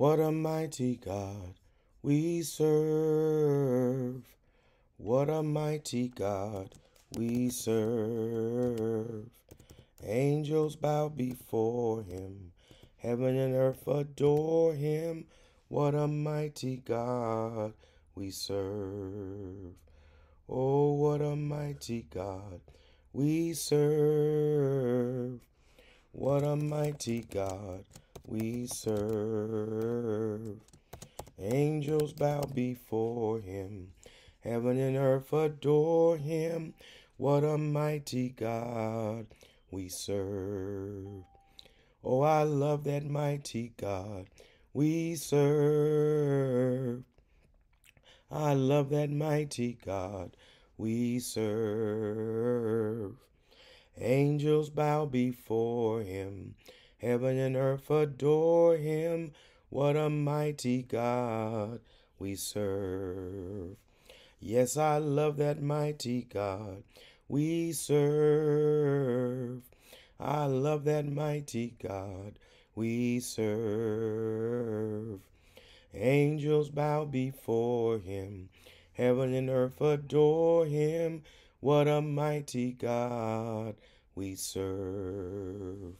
What a mighty God we serve. What a mighty God we serve. Angels bow before him. Heaven and earth adore him. What a mighty God we serve. Oh, what a mighty God we serve. What a mighty God we serve. Angels bow before him. Heaven and earth adore him. What a mighty God we serve. Oh, I love that mighty God we serve. I love that mighty God we serve. Angels bow before him. Heaven and earth adore him. What a mighty God we serve. Yes, I love that mighty God we serve. I love that mighty God we serve. Angels bow before him. Heaven and earth adore him. What a mighty God we serve.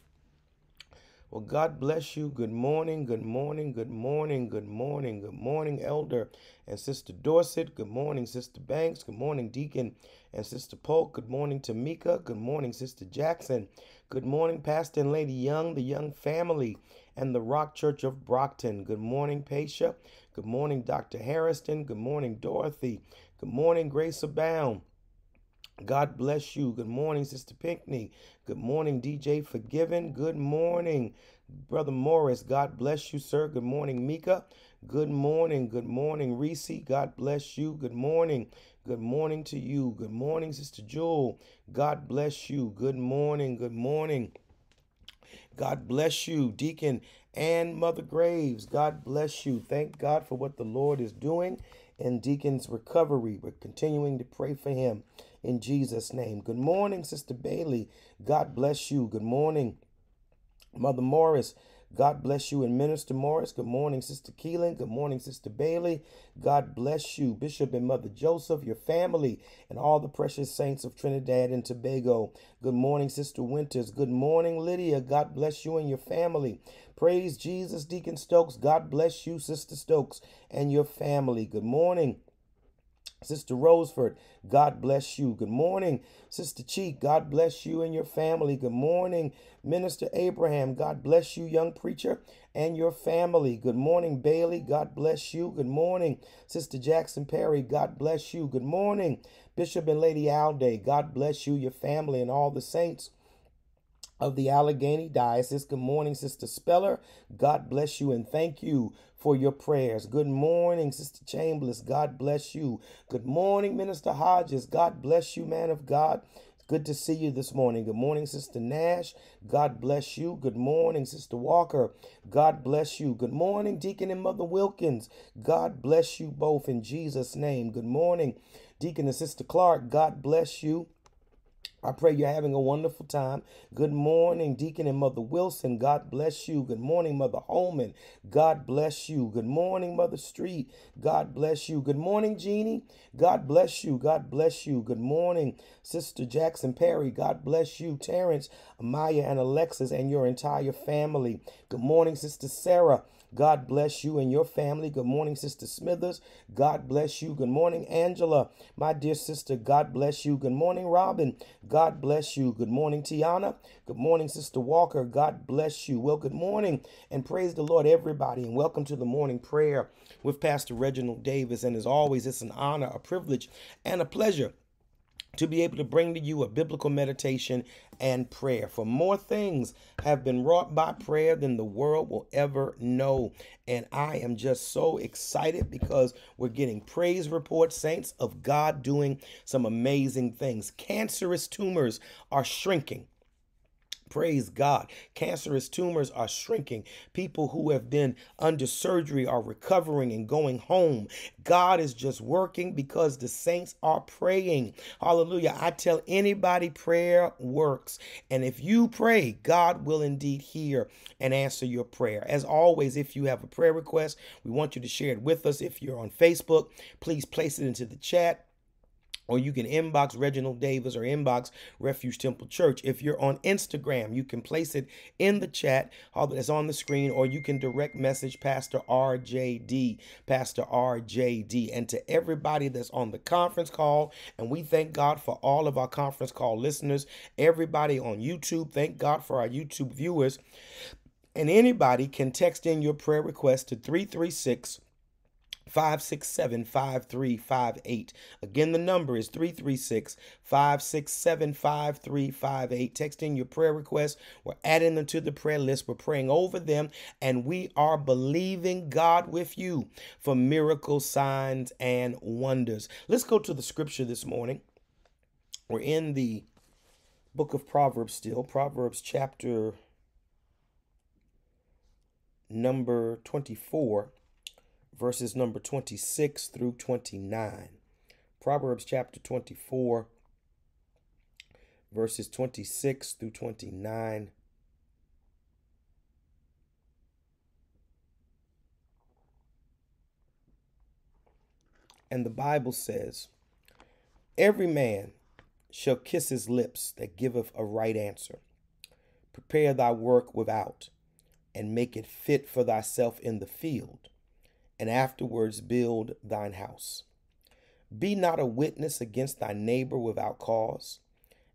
Well, God bless you. Good morning, good morning, good morning, good morning, good morning, Elder and Sister Dorset. Good morning, Sister Banks. Good morning, Deacon and Sister Polk. Good morning, Tamika. Good morning, Sister Jackson. Good morning, Pastor and Lady Young, the Young family, and the Rock Church of Brockton. Good morning, Paisha. Good morning, Dr. Harrison. Good morning, Dorothy. Good morning, Grace Abound. God bless you. Good morning, Sister Pinkney. Good morning, DJ Forgiven. Good morning, Brother Morris. God bless you, sir. Good morning, Mika. Good morning. Good morning, Reese. God bless you. Good morning. Good morning to you. Good morning, Sister Jewel. God bless you. Good morning. Good morning. God bless you, Deacon and Mother Graves. God bless you. Thank God for what the Lord is doing in Deacon's recovery. We're continuing to pray for him in Jesus' name. Good morning, Sister Bailey. God bless you. Good morning, Mother Morris. God bless you. And Minister Morris, good morning, Sister Keelan. Good morning, Sister Bailey. God bless you, Bishop and Mother Joseph, your family, and all the precious saints of Trinidad and Tobago. Good morning, Sister Winters. Good morning, Lydia. God bless you and your family. Praise Jesus, Deacon Stokes. God bless you, Sister Stokes, and your family. Good morning. Sister Roseford, God bless you. Good morning, Sister Cheek. God bless you and your family. Good morning, Minister Abraham. God bless you, young preacher, and your family. Good morning, Bailey. God bless you. Good morning, Sister Jackson Perry. God bless you. Good morning, Bishop and Lady Alday. God bless you, your family, and all the saints of the Allegheny Diocese. Good morning, Sister Speller. God bless you and thank you for your prayers. Good morning, Sister Chambliss. God bless you. Good morning, Minister Hodges. God bless you, man of God. Good to see you this morning. Good morning, Sister Nash. God bless you. Good morning, Sister Walker. God bless you. Good morning, Deacon and Mother Wilkins. God bless you both in Jesus' name. Good morning, Deacon and Sister Clark. God bless you. I pray you're having a wonderful time. Good morning, Deacon and Mother Wilson. God bless you. Good morning, Mother Holman. God bless you. Good morning, Mother Street. God bless you. Good morning, Jeannie. God bless you. God bless you. Good morning, Sister Jackson Perry. God bless you. Terrence, Maya, and Alexis, and your entire family. Good morning, Sister Sarah. God bless you and your family. Good morning, Sister Smithers. God bless you. Good morning, Angela, my dear sister. God bless you. Good morning, Robin. God bless you. Good morning, Tiana. Good morning, Sister Walker. God bless you. Well, good morning and praise the Lord, everybody, and welcome to the morning prayer with Pastor Reginald Davis. And as always, it's an honor, a privilege, and a pleasure to be able to bring to you a biblical meditation and prayer. For more things have been wrought by prayer than the world will ever know. And I am just so excited because we're getting praise reports, saints of God doing some amazing things. Cancerous tumors are shrinking. Praise God. Cancerous tumors are shrinking. People who have been under surgery are recovering and going home. God is just working because the saints are praying. Hallelujah. I tell anybody prayer works. And if you pray, God will indeed hear and answer your prayer. As always, if you have a prayer request, we want you to share it with us. If you're on Facebook, please place it into the chat or you can inbox Reginald Davis or inbox Refuge Temple Church. If you're on Instagram, you can place it in the chat that's on the screen, or you can direct message Pastor RJD, Pastor RJD. And to everybody that's on the conference call, and we thank God for all of our conference call listeners, everybody on YouTube, thank God for our YouTube viewers. And anybody can text in your prayer request to 336 567 5358. Again, the number is 336 567 5358. Text in your prayer requests. We're adding them to the prayer list. We're praying over them, and we are believing God with you for miracles, signs, and wonders. Let's go to the scripture this morning. We're in the book of Proverbs still, Proverbs chapter number 24 verses number 26 through 29. Proverbs chapter 24, verses 26 through 29. And the Bible says, Every man shall kiss his lips that giveth a right answer. Prepare thy work without, and make it fit for thyself in the field and afterwards build thine house. Be not a witness against thy neighbor without cause,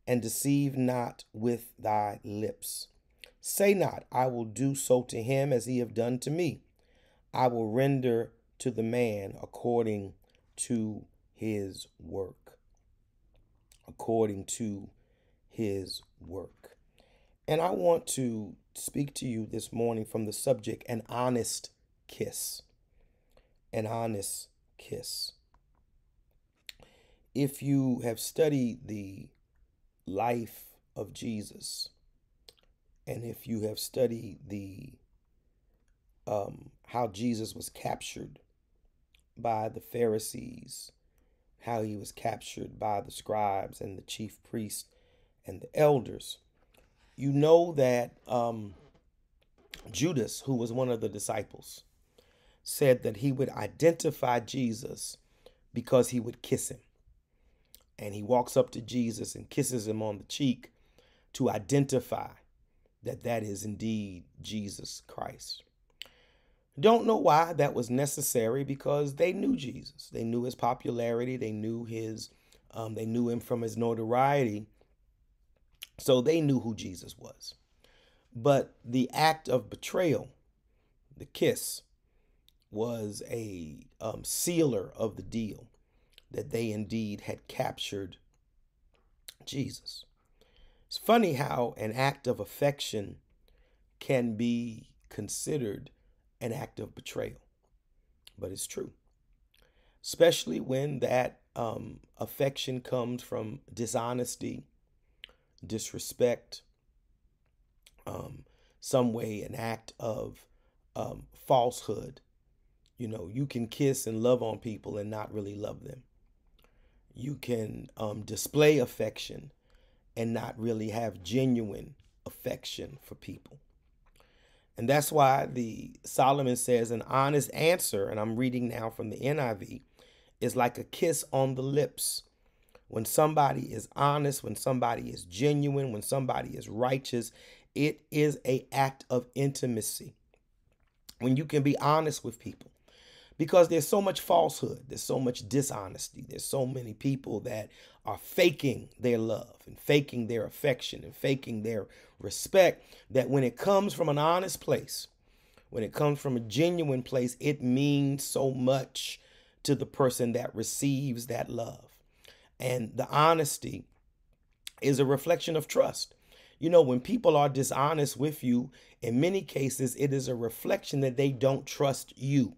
and deceive not with thy lips. Say not, I will do so to him as he have done to me. I will render to the man according to his work. According to his work. And I want to speak to you this morning from the subject an honest kiss an honest kiss. If you have studied the life of Jesus, and if you have studied the um, how Jesus was captured by the Pharisees, how he was captured by the scribes and the chief priests and the elders, you know that um, Judas, who was one of the disciples, said that he would identify Jesus because he would kiss him. And he walks up to Jesus and kisses him on the cheek to identify that that is indeed Jesus Christ. Don't know why that was necessary because they knew Jesus. They knew his popularity. They knew his, um, they knew him from his notoriety. So they knew who Jesus was. But the act of betrayal, the kiss, was a um, sealer of the deal that they indeed had captured Jesus. It's funny how an act of affection can be considered an act of betrayal, but it's true. Especially when that um, affection comes from dishonesty, disrespect, um, some way, an act of um, falsehood, you know, you can kiss and love on people and not really love them. You can um, display affection and not really have genuine affection for people. And that's why the Solomon says an honest answer, and I'm reading now from the NIV, is like a kiss on the lips. When somebody is honest, when somebody is genuine, when somebody is righteous, it is a act of intimacy. When you can be honest with people, because there's so much falsehood, there's so much dishonesty, there's so many people that are faking their love and faking their affection and faking their respect that when it comes from an honest place, when it comes from a genuine place, it means so much to the person that receives that love. And the honesty is a reflection of trust. You know, when people are dishonest with you, in many cases, it is a reflection that they don't trust you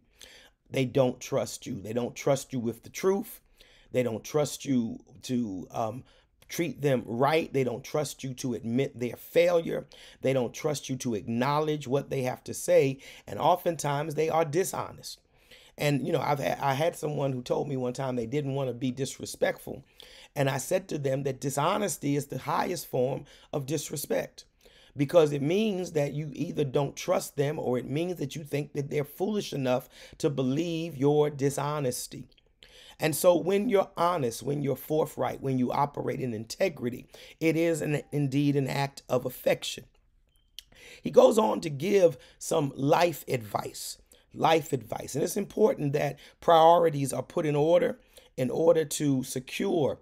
they don't trust you. They don't trust you with the truth. They don't trust you to um, treat them right. They don't trust you to admit their failure. They don't trust you to acknowledge what they have to say. And oftentimes they are dishonest. And you know, I've had, I had someone who told me one time they didn't want to be disrespectful, and I said to them that dishonesty is the highest form of disrespect because it means that you either don't trust them or it means that you think that they're foolish enough to believe your dishonesty. And so when you're honest, when you're forthright, when you operate in integrity, it is an, indeed an act of affection. He goes on to give some life advice. Life advice. And it's important that priorities are put in order in order to secure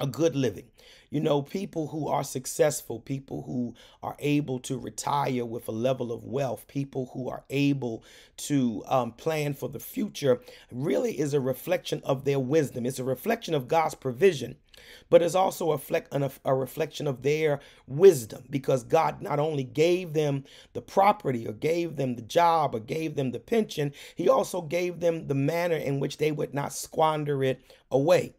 a good living. You know, people who are successful, people who are able to retire with a level of wealth, people who are able to um, plan for the future, really is a reflection of their wisdom. It's a reflection of God's provision but it's also a, a, reflection of their wisdom because God not only gave them the property or gave them the job or gave them the pension, He also gave them the manner in which they would not squander it away.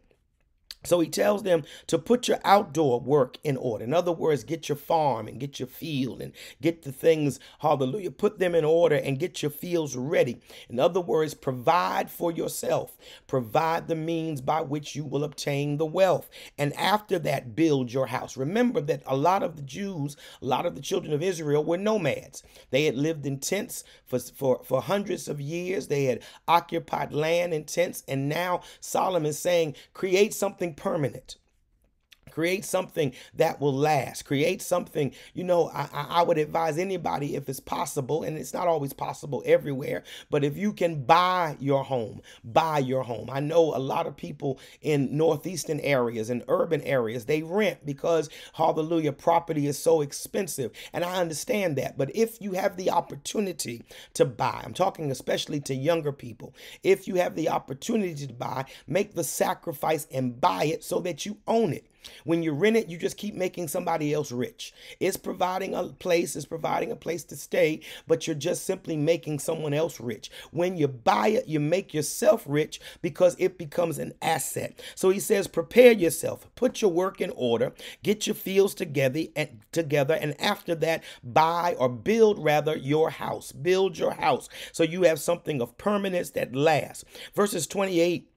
So he tells them to put your outdoor work in order. In other words, get your farm and get your field and get the things, hallelujah, put them in order and get your fields ready. In other words, provide for yourself, provide the means by which you will obtain the wealth. And after that, build your house. Remember that a lot of the Jews, a lot of the children of Israel were nomads. They had lived in tents for, for, for hundreds of years, they had occupied land in tents. And now Solomon is saying, create something something permanent. Create something that will last. Create something, you know, I, I would advise anybody if it's possible, and it's not always possible everywhere, but if you can buy your home, buy your home. I know a lot of people in northeastern areas and urban areas, they rent because, hallelujah, property is so expensive. And I understand that. But if you have the opportunity to buy, I'm talking especially to younger people, if you have the opportunity to buy, make the sacrifice and buy it so that you own it. When you rent it, you just keep making somebody else rich. It's providing a place, it's providing a place to stay, but you're just simply making someone else rich. When you buy it, you make yourself rich because it becomes an asset. So he says, prepare yourself, put your work in order, get your fields together and together, and after that, buy or build rather your house. Build your house so you have something of permanence that lasts. Verses 28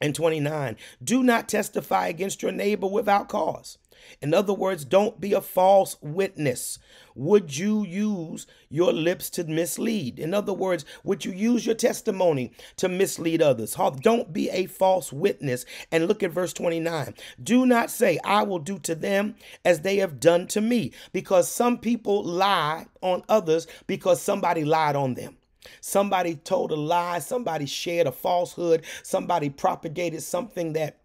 and 29 do not testify against your neighbor without cause. In other words don't be a false witness. Would you use your lips to mislead? In other words would you use your testimony to mislead others? Don't be a false witness. And look at verse 29 do not say i will do to them as they have done to me because some people lie on others because somebody lied on them Somebody told a lie, somebody shared a falsehood, somebody propagated something that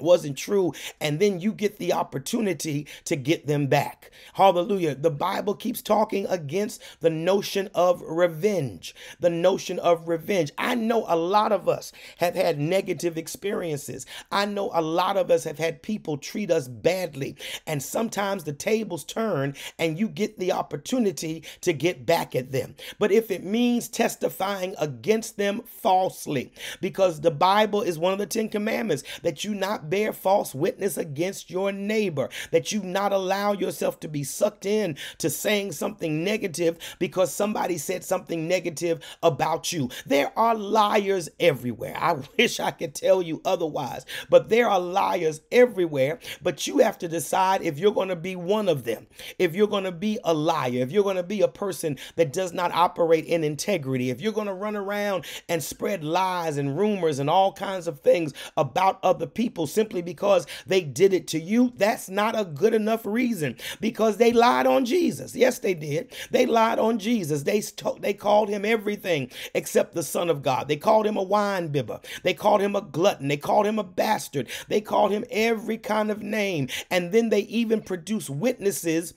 wasn't true and then you get the opportunity to get them back. Hallelujah. The bible keeps talking against the notion of revenge the notion of revenge. I know a lot of us have had negative experiences. I know a lot of us have had people treat us badly and sometimes the tables turn and you get the opportunity to get back at them. But if it means testifying against them falsely because the bible is one of the 10 commandments that you not bear false witness against your neighbor, that you not allow yourself to be sucked in to saying something negative because somebody said something negative about you. There are liars everywhere. I wish I could tell you otherwise, but there are liars everywhere. But you have to decide if you're going to be one of them, if you're going to be a liar, if you're going to be a person that does not operate in integrity, if you're going to run around and spread lies and rumors and all kinds of things about other people simply because they did it to you, that's not a good enough reason because they lied on Jesus. Yes, they did. They lied on Jesus. They, they called him everything except the Son of God. They called him a wine bibber. They called him a glutton. They called him a bastard. They called him every kind of name. And then they even produced witnesses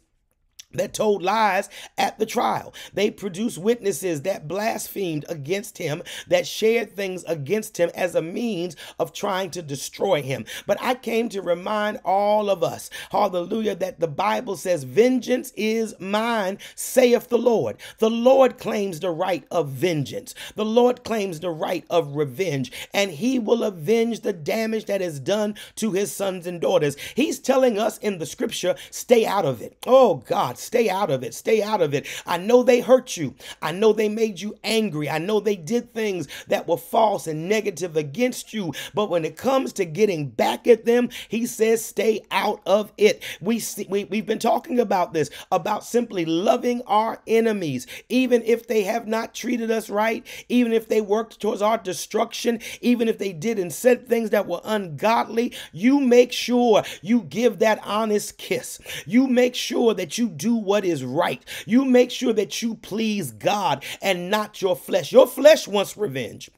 that told lies at the trial. They produced witnesses that blasphemed against him, that shared things against him as a means of trying to destroy him. But I came to remind all of us, hallelujah, that the Bible says, Vengeance is mine, saith the Lord. The Lord claims the right of vengeance, the Lord claims the right of revenge, and he will avenge the damage that is done to his sons and daughters. He's telling us in the scripture, stay out of it. Oh God, Stay out of it. Stay out of it. I know they hurt you. I know they made you angry. I know they did things that were false and negative against you. But when it comes to getting back at them, he says, stay out of it. We see, we, we've been talking about this, about simply loving our enemies, even if they have not treated us right, even if they worked towards our destruction, even if they did and said things that were ungodly. You make sure you give that honest kiss. You make sure that you do do what is right. You make sure that you please God and not your flesh. Your flesh wants revenge.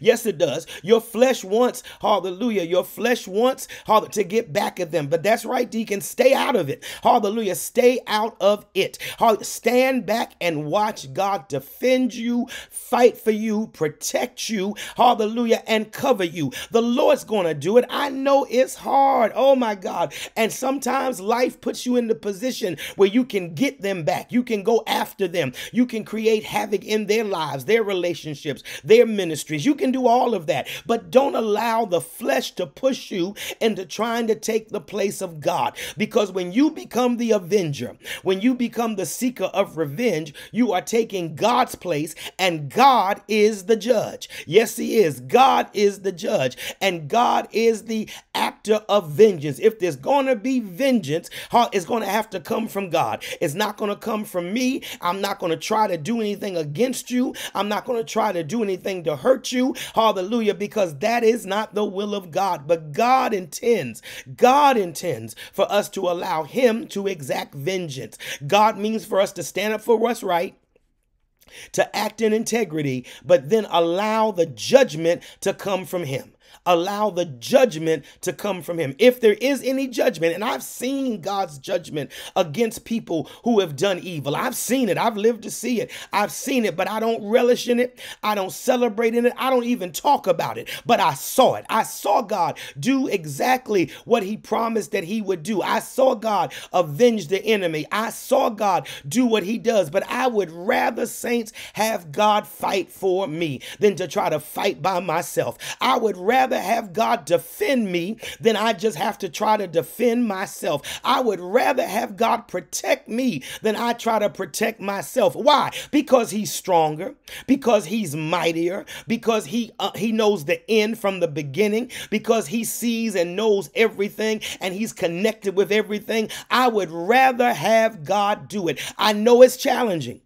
Yes, it does. Your flesh wants, hallelujah, your flesh wants hallelujah, to get back at them. But that's right, deacon. Stay out of it. Hallelujah. Stay out of it. Stand back and watch God defend you, fight for you, protect you, hallelujah, and cover you. The Lord's going to do it. I know it's hard. Oh, my God. And sometimes life puts you in the position where you can get them back. You can go after them. You can create havoc in their lives, their relationships, their ministries. You you can do all of that, but don't allow the flesh to push you into trying to take the place of God. Because when you become the avenger, when you become the seeker of revenge, you are taking God's place, and God is the judge. Yes, He is. God is the judge, and God is the actor of vengeance. If there's going to be vengeance, it's going to have to come from God. It's not going to come from me. I'm not going to try to do anything against you. I'm not going to try to do anything to hurt you you. Hallelujah. Because that is not the will of God. But God intends, God intends for us to allow Him to exact vengeance. God means for us to stand up for what's right to act in integrity, but then allow the judgment to come from him allow the judgment to come from him. If there is any judgment, and I've seen God's judgment against people who have done evil, I've seen it, I've lived to see it, I've seen it, but I don't relish in it, I don't celebrate in it, I don't even talk about it, but I saw it. I saw God do exactly what he promised that he would do. I saw God avenge the enemy. I saw God do what he does, but I would rather, saints, have God fight for me than to try to fight by myself. I would rather rather have God defend me than I just have to try to defend myself. I would rather have God protect me than I try to protect myself. Why? Because he's stronger, because he's mightier, because he uh, he knows the end from the beginning, because he sees and knows everything and he's connected with everything. I would rather have God do it. I know it's challenging.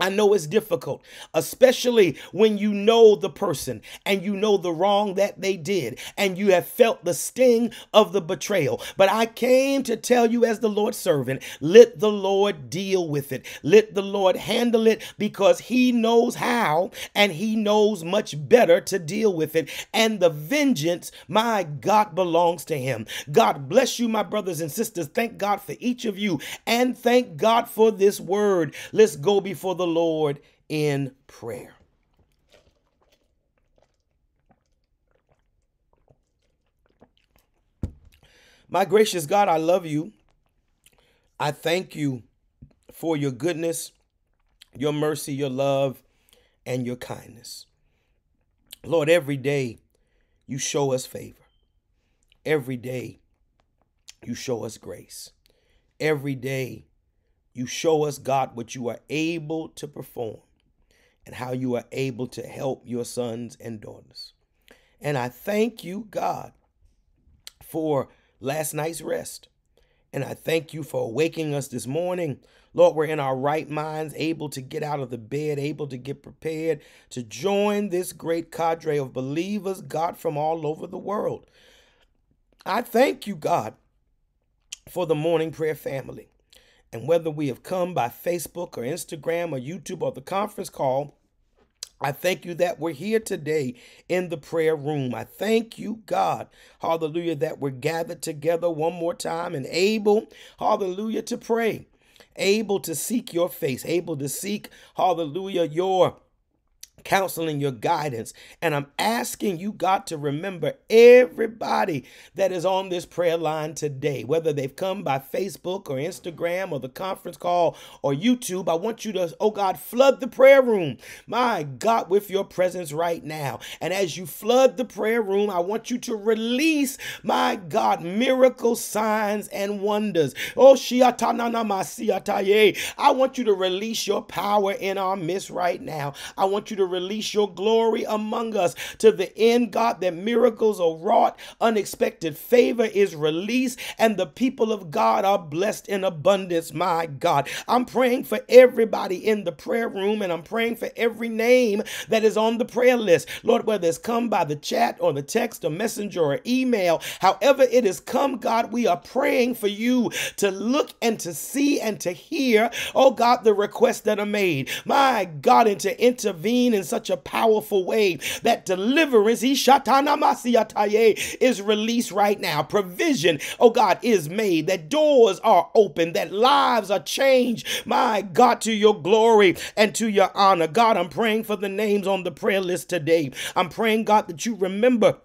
I know it's difficult, especially when you know the person and you know the wrong that they did and you have felt the sting of the betrayal. But I came to tell you, as the Lord's servant, let the Lord deal with it. Let the Lord handle it because He knows how and He knows much better to deal with it. And the vengeance, my God, belongs to Him. God bless you, my brothers and sisters. Thank God for each of you and thank God for this word. Let's go before the Lord in prayer. My gracious God, I love you. I thank you for your goodness, your mercy, your love, and your kindness. Lord, every day you show us favor. Every day you show us grace. Every day you show us, God, what you are able to perform and how you are able to help your sons and daughters. And I thank you, God, for last night's rest. And I thank you for waking us this morning. Lord, we're in our right minds, able to get out of the bed, able to get prepared to join this great cadre of believers, God, from all over the world. I thank you, God, for the morning prayer family. And whether we have come by Facebook or Instagram or YouTube or the conference call, I thank you that we're here today in the prayer room. I thank you, God, hallelujah, that we're gathered together one more time and able, hallelujah, to pray, able to seek your face, able to seek, hallelujah, your counseling, your guidance. And I'm asking you, God, to remember everybody that is on this prayer line today, whether they've come by Facebook or Instagram or the conference call or YouTube. I want you to, oh God, flood the prayer room, my God, with your presence right now. And as you flood the prayer room, I want you to release, my God, miracles, signs, and wonders. Oh, I want you to release your power in our midst right now. I want you to release your glory among us to the end, God, that miracles are wrought, unexpected favor is released, and the people of God are blessed in abundance, my God. I'm praying for everybody in the prayer room, and I'm praying for every name that is on the prayer list. Lord, whether it's come by the chat or the text or messenger or email, however it has come, God, we are praying for you to look and to see and to hear, oh God, the requests that are made. My God, and to intervene in such a powerful way that deliverance is released right now. Provision, oh God, is made, that doors are open, that lives are changed. My God, to your glory and to your honor. God, I'm praying for the names on the prayer list today. I'm praying, God, that you remember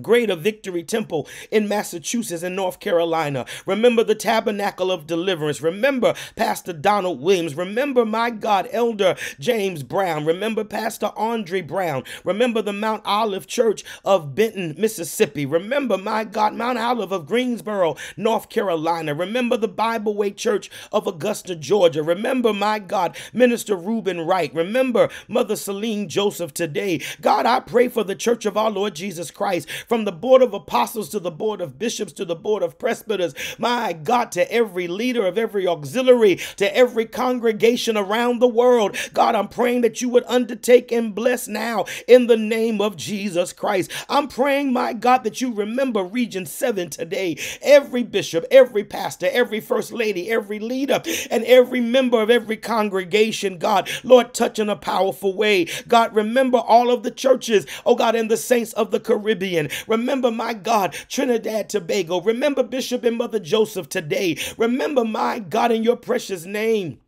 Greater Victory Temple in Massachusetts and North Carolina. Remember the Tabernacle of Deliverance. Remember Pastor Donald Williams. Remember, my God, Elder James Brown. Remember Pastor Andre Brown. Remember the Mount Olive Church of Benton, Mississippi. Remember, my God, Mount Olive of Greensboro, North Carolina. Remember the Bible Way Church of Augusta, Georgia. Remember, my God, Minister Reuben Wright. Remember Mother Celine Joseph today. God, I pray for the Church of our Lord Jesus Christ from the board of apostles to the board of bishops to the board of presbyters, my God, to every leader of every auxiliary, to every congregation around the world. God, I'm praying that you would undertake and bless now in the name of Jesus Christ. I'm praying, my God, that you remember Region 7 today. Every bishop, every pastor, every first lady, every leader, and every member of every congregation, God, Lord, touch in a powerful way. God, remember all of the churches, oh God, and the saints of the Caribbean. Remember, my God, Trinidad, Tobago. Remember Bishop and Mother Joseph today. Remember, my God, in your precious name.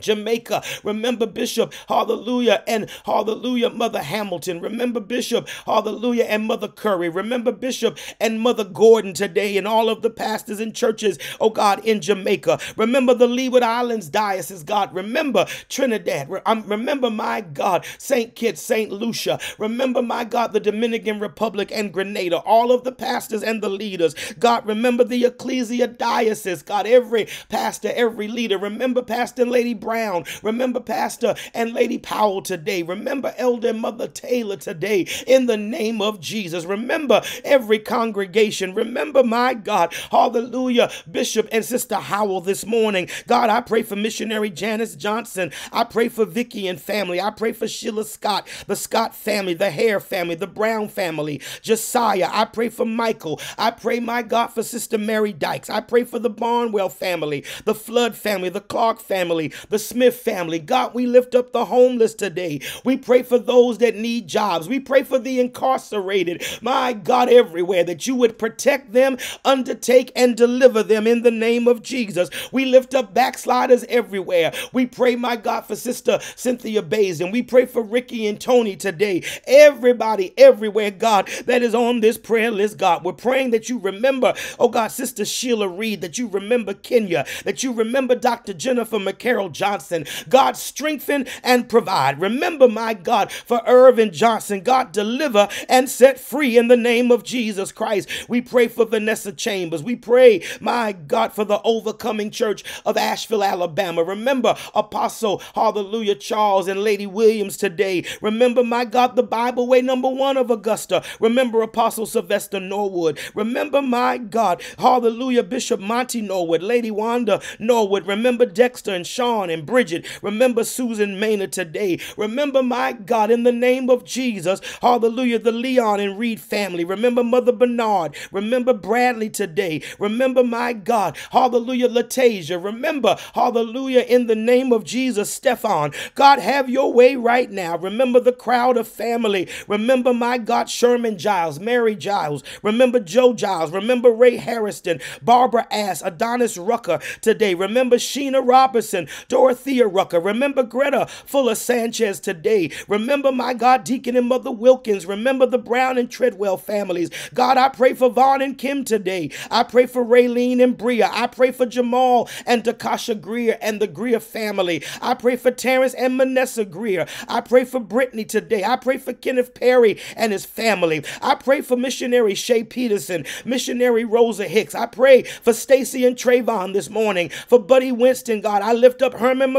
Jamaica. Remember Bishop, hallelujah, and hallelujah, Mother Hamilton. Remember Bishop, hallelujah, and Mother Curry. Remember Bishop and Mother Gordon today, and all of the pastors and churches, oh God, in Jamaica. Remember the Leeward Islands Diocese, God. Remember Trinidad. Um, remember, my God, St. Kitts, St. Lucia. Remember, my God, the Dominican Republic and Grenada. All of the pastors and the leaders. God, remember the Ecclesia Diocese. God, every pastor, every leader. Remember Pastor Lady Brown. Remember Pastor and Lady Powell today. Remember Elder Mother Taylor today in the name of Jesus. Remember every congregation. Remember, my God, hallelujah, Bishop and Sister Howell this morning. God, I pray for missionary Janice Johnson. I pray for Vicky and family. I pray for Sheila Scott, the Scott family, the Hare family, the Brown family, Josiah. I pray for Michael. I pray, my God, for Sister Mary Dykes. I pray for the Barnwell family, the Flood family, the Clark family, the the Smith family. God, we lift up the homeless today. We pray for those that need jobs. We pray for the incarcerated. My God, everywhere that you would protect them, undertake, and deliver them in the name of Jesus. We lift up backsliders everywhere. We pray, my God, for Sister Cynthia Bays, and we pray for Ricky and Tony today. Everybody, everywhere, God, that is on this prayer list, God. We're praying that you remember, oh God, Sister Sheila Reed, that you remember Kenya, that you remember Dr. Jennifer McCarroll Johnson. Johnson. God, strengthen and provide. Remember, my God, for Irvin Johnson. God, deliver and set free in the name of Jesus Christ. We pray for Vanessa Chambers. We pray, my God, for the overcoming church of Ashville, Alabama. Remember, Apostle, hallelujah, Charles and Lady Williams today. Remember, my God, the Bible way number one of Augusta. Remember, Apostle Sylvester Norwood. Remember, my God, hallelujah, Bishop Monty Norwood, Lady Wanda Norwood. Remember, Dexter and Sean and and Bridget. Remember Susan Maynard today. Remember, my God, in the name of Jesus, hallelujah, the Leon and Reed family. Remember Mother Bernard. Remember Bradley today. Remember, my God, hallelujah, Latasia. Remember, hallelujah, in the name of Jesus, Stefan. God, have your way right now. Remember the crowd of family. Remember, my God, Sherman Giles, Mary Giles. Remember Joe Giles. Remember Ray Harrison, Barbara Ass, Adonis Rucker today. Remember Sheena Robertson, Dorothea Rucker. Remember Greta Fuller Sanchez today. Remember, my God, Deacon and Mother Wilkins. Remember the Brown and Treadwell families. God, I pray for Vaughn and Kim today. I pray for Raylene and Bria. I pray for Jamal and Dakasha Greer and the Greer family. I pray for Terrence and Manessa Greer. I pray for Brittany today. I pray for Kenneth Perry and his family. I pray for missionary Shay Peterson, missionary Rosa Hicks. I pray for Stacy and Trayvon this morning, for Buddy Winston, God. I lift up Herman.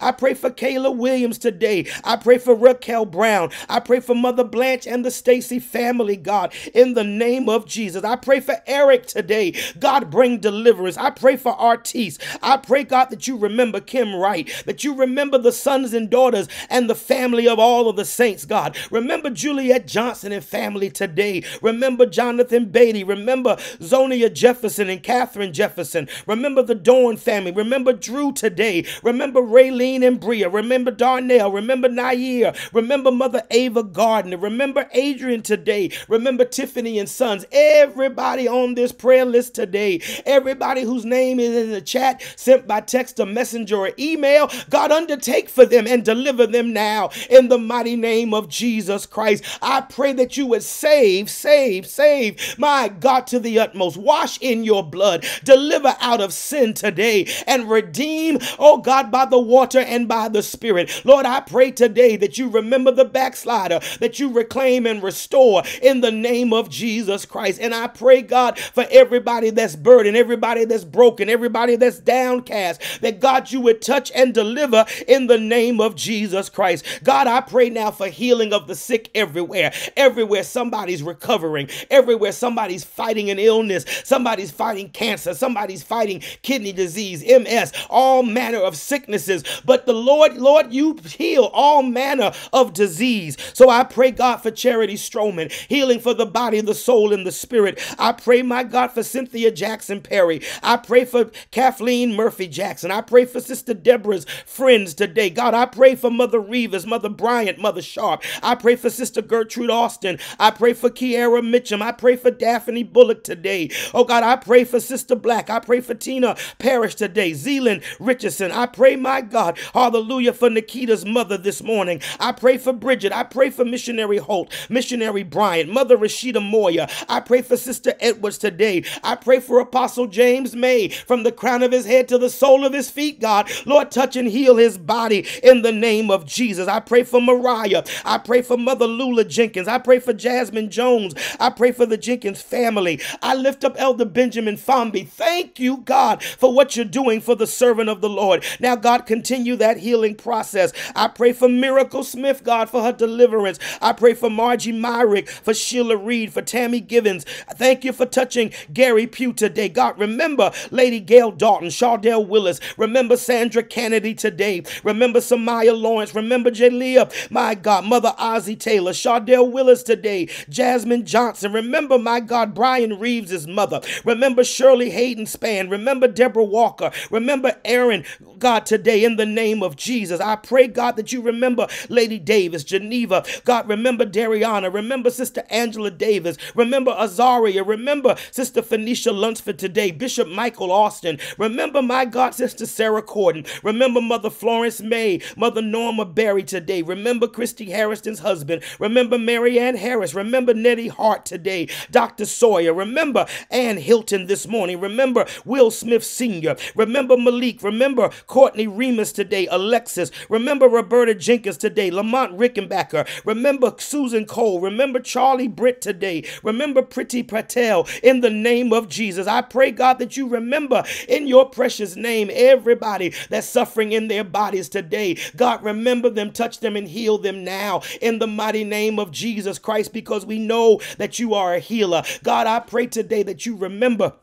I pray for Kayla Williams today. I pray for Raquel Brown. I pray for Mother Blanche and the Stacy family, God, in the name of Jesus. I pray for Eric today. God, bring deliverance. I pray for Artis. I pray, God, that you remember Kim Wright, that you remember the sons and daughters and the family of all of the saints, God. Remember Juliet Johnson and family today. Remember Jonathan Beatty. Remember Zonia Jefferson and Catherine Jefferson. Remember the Dorn family. Remember Drew today. Remember Raylene and Bria. Remember Darnell. Remember Nair. Remember Mother Ava Gardner. Remember Adrian today. Remember Tiffany and Sons. Everybody on this prayer list today. Everybody whose name is in the chat, sent by text or messenger or email. God, undertake for them and deliver them now in the mighty name of Jesus Christ. I pray that you would save, save, save, my God, to the utmost. Wash in your blood. Deliver out of sin today and redeem, oh God, by the water and by the Spirit. Lord, I pray today that you remember the backslider, that you reclaim and restore in the name of Jesus Christ. And I pray, God, for everybody that's burdened, everybody that's broken, everybody that's downcast, that God, you would touch and deliver in the name of Jesus Christ. God, I pray now for healing of the sick everywhere. Everywhere somebody's recovering, everywhere somebody's fighting an illness, somebody's fighting cancer, somebody's fighting kidney disease, MS, all manner of sicknesses. But the Lord, Lord, you heal all manner of disease. So I pray, God, for Charity Stroman, healing for the body, the soul, and the spirit. I pray, my God, for Cynthia Jackson Perry. I pray for Kathleen Murphy Jackson. I pray for Sister Deborah's friends today. God, I pray for Mother Reeves, Mother Bryant, Mother Sharp. I pray for Sister Gertrude Austin. I pray for Kiara Mitchum. I pray for Daphne Bullock today. Oh God, I pray for Sister Black. I pray for Tina Parrish today. Zealand Richardson. Pray, my God, hallelujah, for Nikita's mother this morning. I pray for Bridget. I pray for Missionary Holt, Missionary Bryant, Mother Rashida Moya. I pray for Sister Edwards today. I pray for Apostle James May from the crown of his head to the sole of his feet, God. Lord, touch and heal his body in the name of Jesus. I pray for Mariah. I pray for Mother Lula Jenkins. I pray for Jasmine Jones. I pray for the Jenkins family. I lift up Elder Benjamin Fomby. Thank you, God, for what you're doing for the servant of the Lord. Now, God, continue that healing process. I pray for Miracle Smith, God, for her deliverance. I pray for Margie Myrick, for Sheila Reed, for Tammy Givens. Thank you for touching Gary Pugh today. God, remember Lady Gail Dalton, Shardell Willis. Remember Sandra Kennedy today. Remember Samaya Lawrence. Remember Jalea, my God, Mother Ozzie Taylor, Shardell Willis today. Jasmine Johnson. Remember, my God, Brian Reeves' mother. Remember Shirley Hayden Span. Remember Deborah Walker. Remember Aaron, God, today in the name of Jesus. I pray, God, that you remember Lady Davis, Geneva. God, remember Dariana. Remember Sister Angela Davis. Remember Azaria. Remember Sister Phoenicia Lunsford today. Bishop Michael Austin. Remember, my God, Sister Sarah Corden. Remember Mother Florence May. Mother Norma Berry today. Remember Christy Harrison's husband. Remember Marianne Harris. Remember Nettie Hart today. Dr. Sawyer. Remember Ann Hilton this morning. Remember Will Smith Sr. Remember Malik. Remember Courtney Remus today. Alexis. Remember Roberta Jenkins today. Lamont Rickenbacker. Remember Susan Cole. Remember Charlie Britt today. Remember Pretty Patel. In the name of Jesus, I pray, God, that you remember in your precious name everybody that's suffering in their bodies today. God, remember them, touch them, and heal them now in the mighty name of Jesus Christ because we know that you are a healer. God, I pray today that you remember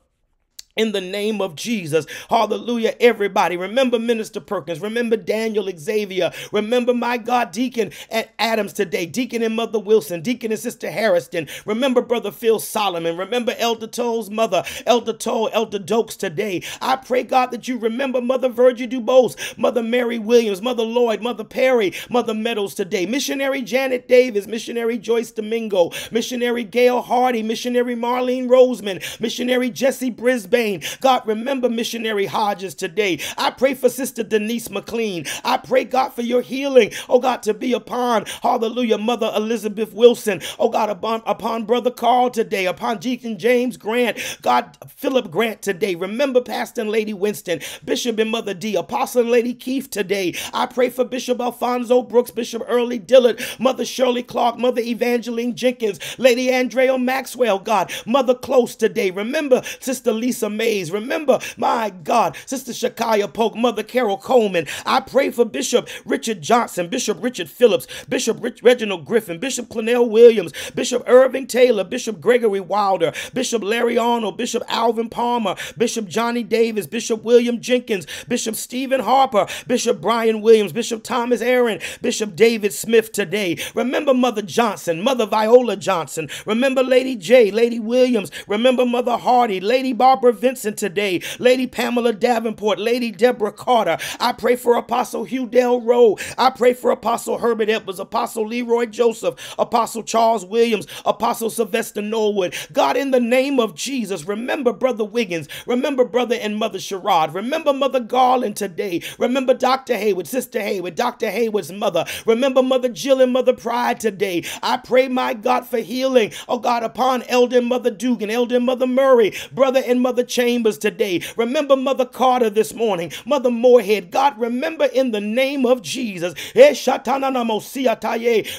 in the name of Jesus. Hallelujah, everybody. Remember Minister Perkins. Remember Daniel Xavier. Remember, my God, Deacon at Adams today. Deacon and Mother Wilson. Deacon and Sister Harrison. Remember Brother Phil Solomon. Remember Elder Toll's mother, Elder Toll, Elder Dokes today. I pray, God, that you remember Mother Virgie Dubose, Mother Mary Williams, Mother Lloyd, Mother Perry, Mother Meadows today. Missionary Janet Davis, Missionary Joyce Domingo, Missionary Gail Hardy, Missionary Marlene Roseman, Missionary Jesse Brisbane. God, remember Missionary Hodges today. I pray for Sister Denise McLean. I pray, God, for your healing, oh God, to be upon, hallelujah, Mother Elizabeth Wilson, oh God, upon, upon Brother Carl today, upon Deacon James Grant, God, Philip Grant today. Remember Pastor and Lady Winston, Bishop and Mother D, Apostle and Lady Keith today. I pray for Bishop Alfonso Brooks, Bishop Early Dillard, Mother Shirley Clark, Mother Evangeline Jenkins, Lady Andrea Maxwell, God, Mother Close today. Remember Sister Lisa Mays. Remember, my God, Sister Shakaya Polk, Mother Carol Coleman. I pray for Bishop Richard Johnson, Bishop Richard Phillips, Bishop Rich Reginald Griffin, Bishop Clennell Williams, Bishop Irving Taylor, Bishop Gregory Wilder, Bishop Larry Arnold, Bishop Alvin Palmer, Bishop Johnny Davis, Bishop William Jenkins, Bishop Stephen Harper, Bishop Brian Williams, Bishop Thomas Aaron, Bishop David Smith today. Remember Mother Johnson, Mother Viola Johnson. Remember Lady J, Lady Williams. Remember Mother Hardy, Lady Barbara Vincent today, Lady Pamela Davenport, Lady Deborah Carter. I pray for Apostle Hugh Del Rowe. I pray for Apostle Herbert Edwards, Apostle Leroy Joseph, Apostle Charles Williams, Apostle Sylvester Norwood. God, in the name of Jesus, remember Brother Wiggins. Remember Brother and Mother Sherrod. Remember Mother Garland today. Remember Dr. Hayward, Sister Hayward, Dr. Hayward's mother. Remember Mother Jill and Mother Pride today. I pray, my God, for healing. Oh God, upon Elder Mother Dugan, Elder Mother Murray, Brother and Mother Chambers today. Remember Mother Carter this morning, Mother Moorhead. God, remember in the name of Jesus. Eh,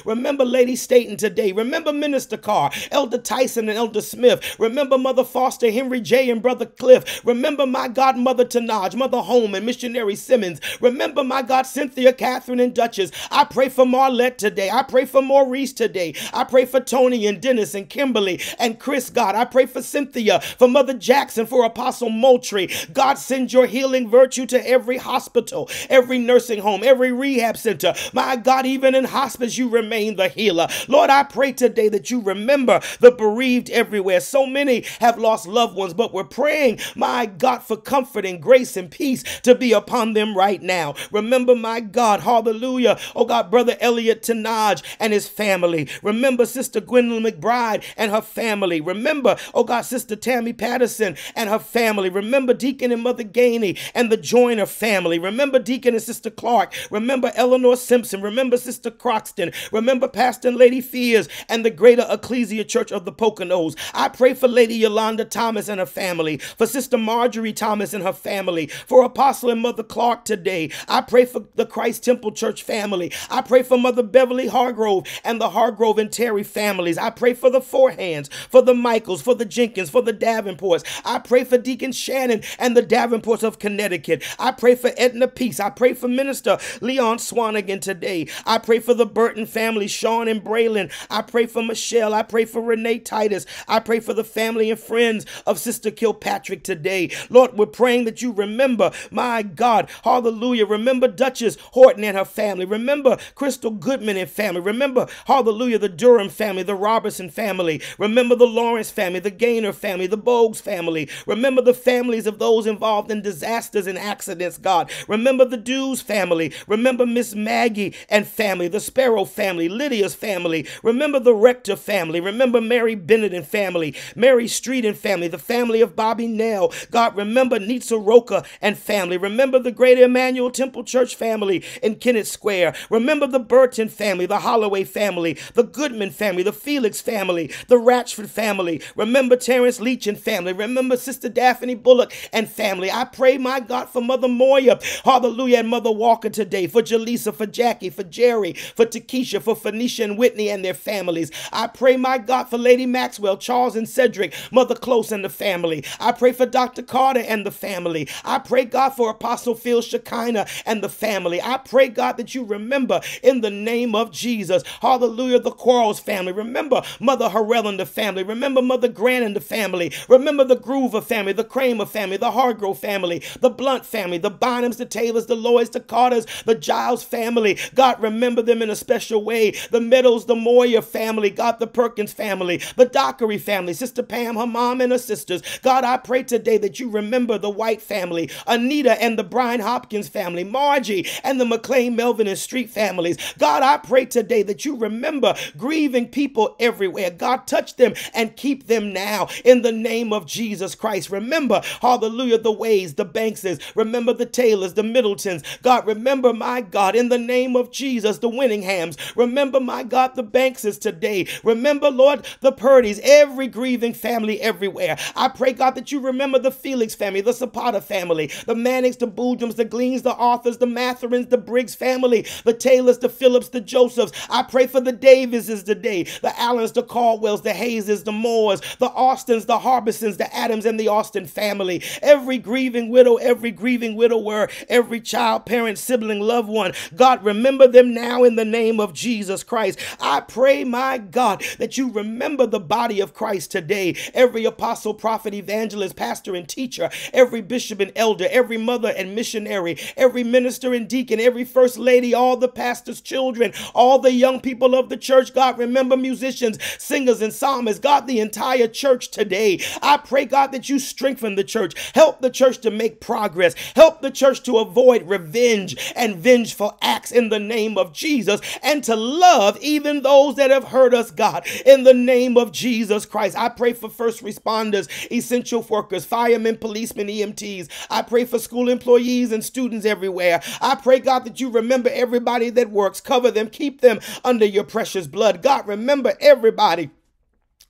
remember Lady Staten today. Remember Minister Carr, Elder Tyson and Elder Smith. Remember Mother Foster, Henry J. and Brother Cliff. Remember my God, Mother Tanaj, Mother Holman, Missionary Simmons. Remember my God, Cynthia, Catherine, and Duchess. I pray for Marlette today. I pray for Maurice today. I pray for Tony and Dennis and Kimberly and Chris, God. I pray for Cynthia, for Mother Jackson, for Apostle Moultrie. God, send your healing virtue to every hospital, every nursing home, every rehab center. My God, even in hospice, you remain the healer. Lord, I pray today that you remember the bereaved everywhere. So many have lost loved ones, but we're praying, my God, for comfort and grace and peace to be upon them right now. Remember, my God, hallelujah. Oh God, Brother Elliot Tanaj and his family. Remember Sister Gwendolyn McBride and her family. Remember, oh God, Sister Tammy Patterson and her family. Remember Deacon and Mother Gainey and the Joyner family. Remember Deacon and Sister Clark. Remember Eleanor Simpson. Remember Sister Croxton. Remember Pastor and Lady Fears and the Greater Ecclesia Church of the Poconos. I pray for Lady Yolanda Thomas and her family, for Sister Marjorie Thomas and her family, for Apostle and Mother Clark today. I pray for the Christ Temple Church family. I pray for Mother Beverly Hargrove and the Hargrove and Terry families. I pray for the Forehands, for the Michaels, for the Jenkins, for the Davenports. I pray for Deacon Shannon and the Davenports of Connecticut. I pray for Edna Peace. I pray for Minister Leon Swanigan today. I pray for the Burton family, Sean and Braylon. I pray for Michelle. I pray for Renee Titus. I pray for the family and friends of Sister Kilpatrick today. Lord, we're praying that you remember, my God, hallelujah. Remember Duchess Horton and her family. Remember Crystal Goodman and family. Remember, hallelujah, the Durham family, the Robertson family. Remember the Lawrence family, the Gaynor family, the Bogues family. Remember the families of those involved in disasters and accidents, God. Remember the Dews family. Remember Miss Maggie and family, the Sparrow family, Lydia's family. Remember the Rector family. Remember Mary Bennett and family, Mary Street and family, the family of Bobby Nell. God, remember Nitsa Roca and family. Remember the Great Emmanuel Temple Church family in Kennett Square. Remember the Burton family, the Holloway family, the Goodman family, the Felix family, the Ratchford family. Remember Terrence Leach and family. Remember Sister Daphne Bullock and family. I pray, my God, for Mother Moya, hallelujah, and Mother Walker today, for Jaleesa, for Jackie, for Jerry, for Takesha, for Phoenicia and Whitney and their families. I pray, my God, for Lady Maxwell, Charles and Cedric, Mother Close and the family. I pray for Dr. Carter and the family. I pray, God, for Apostle Phil Shekinah and the family. I pray, God, that you remember in the name of Jesus. Hallelujah, the Quarles family. Remember Mother Harrell and the family. Remember Mother Grant and the family. Remember the Groover family, the Kramer family, the Hargrove family, the Blunt family, the Bonhams, the Taylors, the Lloyds, the Carters, the Giles family. God, remember them in a special way. The Meadows, the Moyer family, God, the Perkins family, the Dockery family, Sister Pam, her mom, and her sisters. God, I pray today that you remember the White family, Anita and the Brian Hopkins family, Margie and the McLean, Melvin, and Street families. God, I pray today that you remember grieving people everywhere. God, touch them and keep them now in the name of Jesus Christ. Remember, hallelujah, the Ways, the Bankses. Remember the Taylors, the Middletons. God, remember, my God, in the name of Jesus, the Winninghams. Remember, my God, the Bankses today. Remember, Lord, the Purdy's, every grieving family everywhere. I pray, God, that you remember the Felix family, the Zapata family, the Mannings, the Boojums, the Gleans, the Arthurs, the Matherins, the Briggs family, the Taylors, the Phillips, the Josephs. I pray for the Davises today, the Allens, the Caldwells, the Hayeses, the Moores, the Austins, the Harbisons, the Adams, and the Austin family. Every grieving widow, every grieving widower, every child, parent, sibling, loved one. God, remember them now in the name of Jesus Christ. I pray, my God, that you remember the body of Christ today. Every apostle, prophet, evangelist, pastor, and teacher, every bishop and elder, every mother and missionary, every minister and deacon, every first lady, all the pastor's children, all the young people of the church. God, remember musicians, singers, and psalmists. God, the entire church today. I pray, God, that you strengthen the church. Help the church to make progress. Help the church to avoid revenge and vengeful acts in the name of Jesus and to love even those that have hurt us, God, in the name of Jesus Christ. I pray for first responders, essential workers, firemen, policemen, EMTs. I pray for school employees and students everywhere. I pray, God, that you remember everybody that works, cover them, keep them under your precious blood. God, remember everybody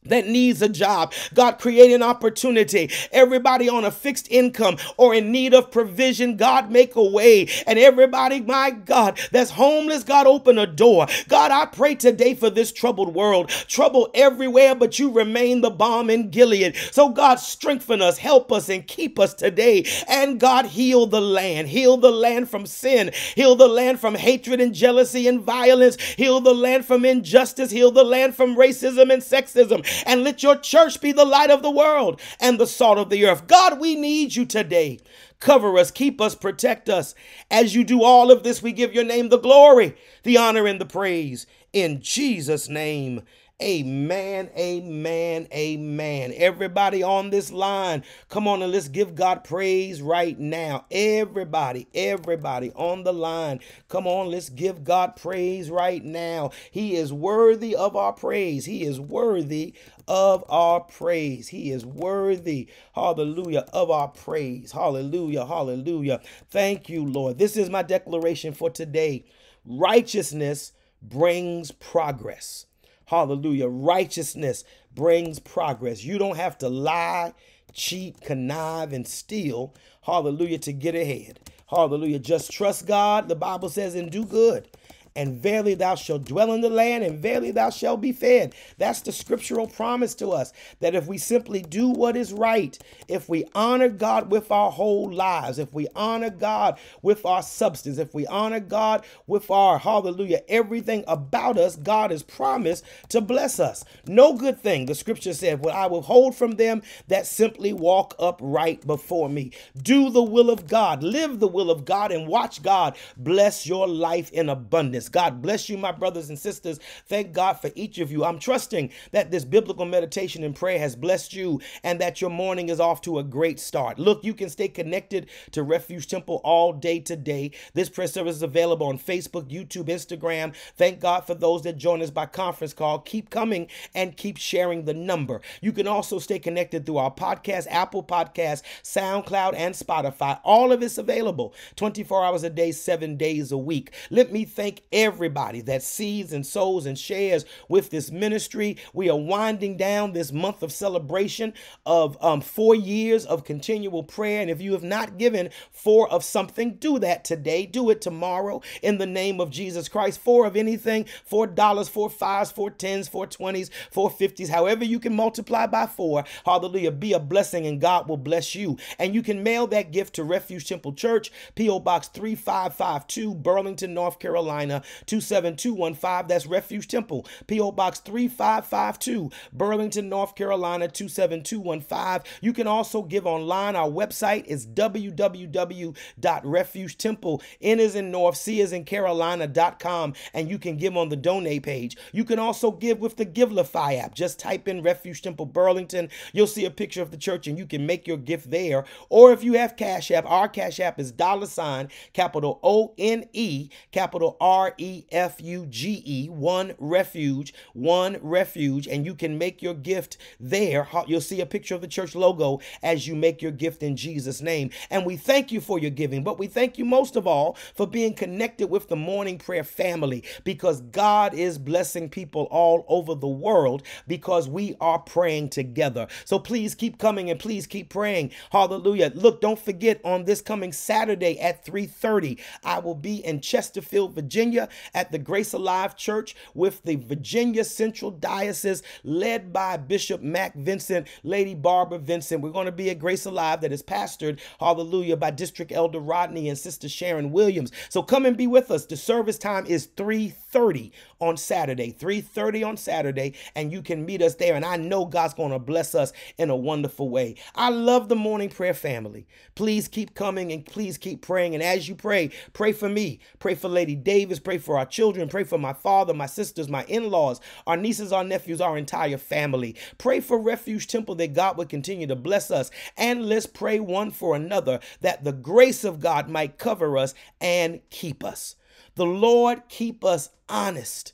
that needs a job. God, create an opportunity. Everybody on a fixed income or in need of provision, God, make a way. And everybody, my God, that's homeless, God, open a door. God, I pray today for this troubled world. Trouble everywhere, but you remain the balm in Gilead. So, God, strengthen us, help us, and keep us today. And God, heal the land. Heal the land from sin. Heal the land from hatred and jealousy and violence. Heal the land from injustice. Heal the land from racism and sexism and let your church be the light of the world and the salt of the earth. God, we need you today. Cover us, keep us, protect us. As you do all of this, we give your name the glory, the honor, and the praise. In Jesus' name, Amen, amen, amen. Everybody on this line, come on and let's give God praise right now. Everybody, everybody on the line, come on, let's give God praise right now. He is worthy of our praise. He is worthy of our praise. He is worthy, hallelujah, of our praise. Hallelujah, hallelujah. Thank you, Lord. This is my declaration for today. Righteousness brings progress. Hallelujah. Righteousness brings progress. You don't have to lie, cheat, connive, and steal. Hallelujah. To get ahead. Hallelujah. Just trust God, the Bible says, and do good and verily thou shalt dwell in the land, and verily thou shalt be fed. That's the scriptural promise to us that if we simply do what is right, if we honor God with our whole lives, if we honor God with our substance, if we honor God with our hallelujah, everything about us, God has promised to bless us. No good thing, the scripture said, will I withhold from them that simply walk upright before me. Do the will of God, live the will of God, and watch God bless your life in abundance. God bless you, my brothers and sisters. Thank God for each of you. I'm trusting that this biblical meditation and prayer has blessed you and that your morning is off to a great start. Look, you can stay connected to Refuge Temple all day today. This prayer service is available on Facebook, YouTube, Instagram. Thank God for those that join us by conference call. Keep coming and keep sharing the number. You can also stay connected through our podcast, Apple Podcast, SoundCloud, and Spotify. All of it's available 24 hours a day, seven days a week. Let me thank everybody that seeds and sows and shares with this ministry. We are winding down this month of celebration of um, four years of continual prayer. And if you have not given four of something, do that today. Do it tomorrow in the name of Jesus Christ. Four of anything, four dollars, four fives, four tens, four twenties, four fifties, however you can multiply by four. Hallelujah. Be a blessing and God will bless you. And you can mail that gift to Refuge Temple Church, P.O. Box 3552, Burlington, North Carolina Carolina 27215. That's Refuge Temple, P.O. Box 3552, Burlington, North Carolina 27215. You can also give online. Our website is www.refugetemple. N is in North, C is in Carolina.com, and you can give on the donate page. You can also give with the Givelify app. Just type in Refuge Temple Burlington. You'll see a picture of the church, and you can make your gift there. Or if you have Cash App, our Cash App is dollar sign capital O N E capital R E F U G E one refuge one refuge, and you can make your gift there. You'll see a picture of the church logo as you make your gift in Jesus' name. And we thank you for your giving, but we thank you most of all for being connected with the morning prayer family because God is blessing people all over the world because we are praying together. So please keep coming and please keep praying. Hallelujah. Look, don't forget on this coming Saturday at 3:30, I will be in Chesterfield, Virginia at the Grace Alive Church with the Virginia Central Diocese led by Bishop Mac Vincent, Lady Barbara Vincent. We're going to be at Grace Alive that is pastored, hallelujah, by District Elder Rodney and Sister Sharon Williams. So come and be with us. The service time is 3:30 on Saturday, 3:30 on Saturday, and you can meet us there. And I know God's going to bless us in a wonderful way. I love the morning prayer family. Please keep coming and please keep praying. And as you pray, pray for me. Pray for Lady Davis. Pray for our children. Pray for my father, my sisters, my in-laws, our nieces, our nephews, our entire family. Pray for Refuge Temple that God would continue to bless us. And let's pray one for another that the grace of God might cover us and keep us. The Lord keep us honest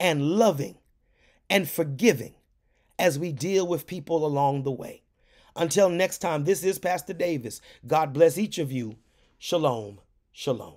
and loving and forgiving as we deal with people along the way. Until next time, this is Pastor Davis. God bless each of you. Shalom. Shalom.